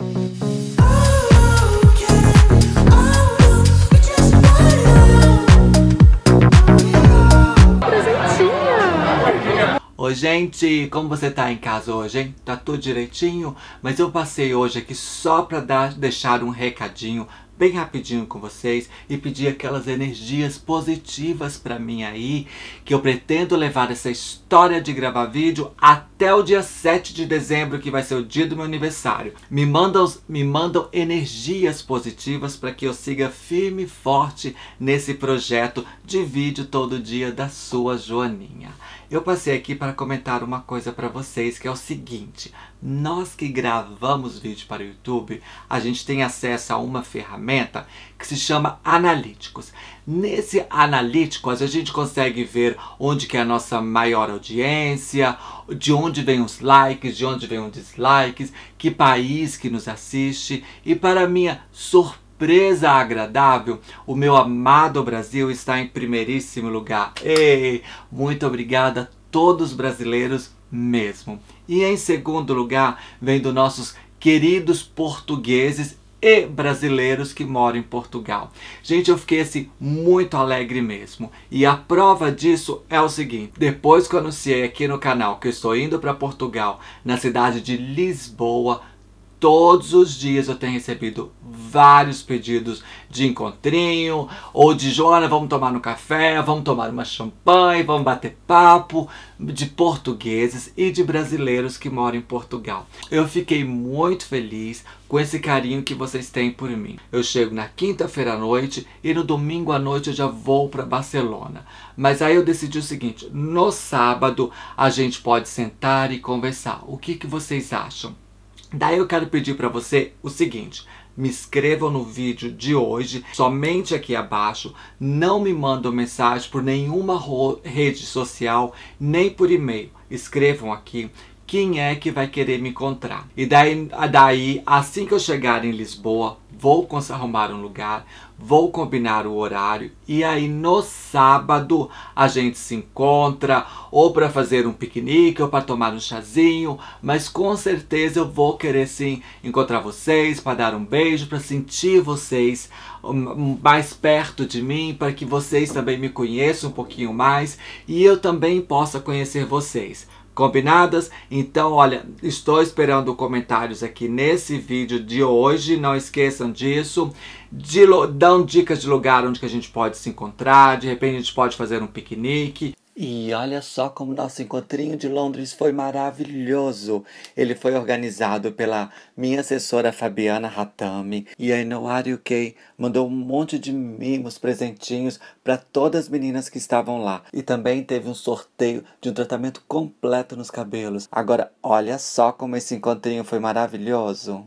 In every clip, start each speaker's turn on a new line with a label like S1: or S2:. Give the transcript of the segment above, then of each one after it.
S1: Oi gente, como você tá em casa hoje, hein? Tá tudo direitinho? Mas eu passei hoje aqui só pra dar, deixar um recadinho bem rapidinho com vocês e pedir aquelas energias positivas para mim aí, que eu pretendo levar essa história de gravar vídeo até o dia 7 de dezembro, que vai ser o dia do meu aniversário. Me mandam, me mandam energias positivas para que eu siga firme e forte nesse projeto de vídeo todo dia da sua Joaninha. Eu passei aqui para comentar uma coisa para vocês, que é o seguinte. Nós que gravamos vídeo para o YouTube, a gente tem acesso a uma ferramenta que se chama Analíticos. Nesse Analíticos, a gente consegue ver onde que é a nossa maior audiência, de onde vem os likes, de onde vem os dislikes, que país que nos assiste. E para minha surpresa, surpresa agradável, o meu amado Brasil está em primeiríssimo lugar. Ei, muito obrigada a todos os brasileiros mesmo. E em segundo lugar, vem dos nossos queridos portugueses e brasileiros que moram em Portugal. Gente, eu fiquei assim muito alegre mesmo. E a prova disso é o seguinte: depois que eu anunciei aqui no canal que eu estou indo para Portugal, na cidade de Lisboa, todos os dias eu tenho recebido vários pedidos de encontrinho ou de Joana, vamos tomar no café, vamos tomar uma champanhe, vamos bater papo de portugueses e de brasileiros que moram em Portugal. Eu fiquei muito feliz com esse carinho que vocês têm por mim. Eu chego na quinta-feira à noite e no domingo à noite eu já vou para Barcelona. Mas aí eu decidi o seguinte: no sábado a gente pode sentar e conversar. O que, que vocês acham? Daí eu quero pedir para você o seguinte, me inscrevam no vídeo de hoje, somente aqui abaixo, não me mandam mensagem por nenhuma rede social, nem por e-mail. Escrevam aqui quem é que vai querer me encontrar. E daí, daí assim que eu chegar em Lisboa, vou arrumar um lugar, vou combinar o horário e aí no sábado a gente se encontra ou para fazer um piquenique ou para tomar um chazinho, mas com certeza eu vou querer sim encontrar vocês para dar um beijo, para sentir vocês mais perto de mim, para que vocês também me conheçam um pouquinho mais e eu também possa conhecer vocês. Combinadas? Então, olha, estou esperando comentários aqui nesse vídeo de hoje. Não esqueçam disso. De, dão dicas de lugar onde que a gente pode se encontrar. De repente a gente pode fazer um piquenique. E olha só como nosso encontrinho de Londres foi maravilhoso. Ele foi organizado pela minha assessora Fabiana Ratami e a Inoari UK mandou um monte de mimos, presentinhos para todas as meninas que estavam lá. E também teve um sorteio de um tratamento completo nos cabelos. Agora, olha só como esse encontrinho foi maravilhoso.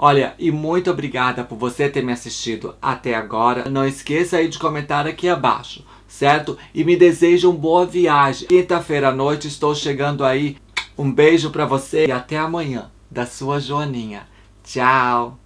S1: Olha, e muito obrigada por você ter me assistido até agora. Não esqueça aí de comentar aqui abaixo, certo? E me desejam boa viagem. Quinta-feira à noite estou chegando aí. Um beijo pra você e até amanhã, da sua Joaninha. Tchau!